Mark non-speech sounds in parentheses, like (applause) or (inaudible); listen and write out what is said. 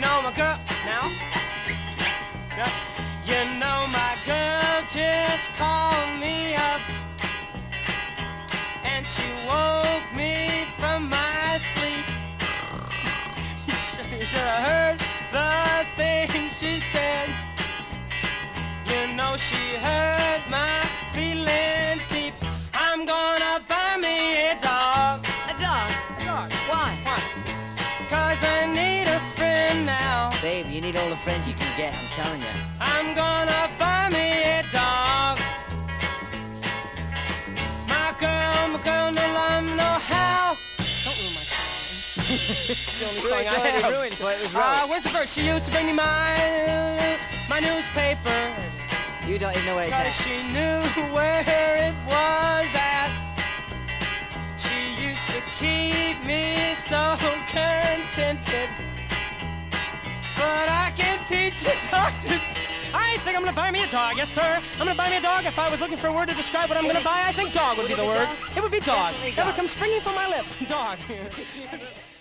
know my girl now. Yeah. You know my girl just called me up and she woke me from my sleep. You should have heard the things she said. You know she hurt Babe, you need all the friends you can get, I'm telling you. I'm gonna buy me a dog. My girl, my girl, no love, no how. Don't ruin my song. (laughs) it's the only song I already have. ruined, but it was Uh, where's the verse? She used to bring me my my newspaper. You don't even know what it Cause says. she knew (laughs) where it was can teach a dog to. I think I'm gonna buy me a dog, yes sir. I'm gonna buy me a dog. If I was looking for a word to describe what I'm gonna buy, I think dog would be the word. It would be dog. That would come springing from my lips. Dog. (laughs)